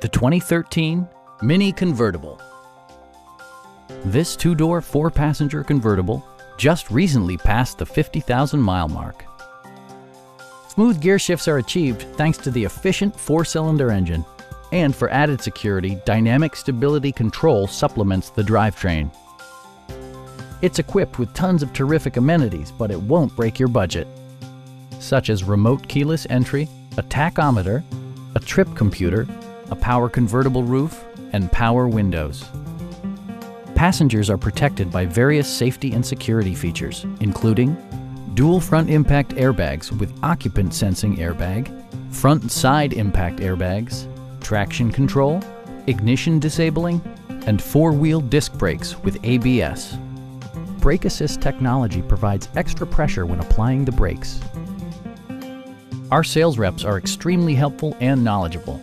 the 2013 Mini Convertible. This two-door, four-passenger convertible just recently passed the 50,000 mile mark. Smooth gear shifts are achieved thanks to the efficient four-cylinder engine. And for added security, Dynamic Stability Control supplements the drivetrain. It's equipped with tons of terrific amenities, but it won't break your budget, such as remote keyless entry, a tachometer, a trip computer, a power convertible roof, and power windows. Passengers are protected by various safety and security features, including dual front impact airbags with occupant sensing airbag, front and side impact airbags, traction control, ignition disabling, and four-wheel disc brakes with ABS. Brake Assist technology provides extra pressure when applying the brakes. Our sales reps are extremely helpful and knowledgeable.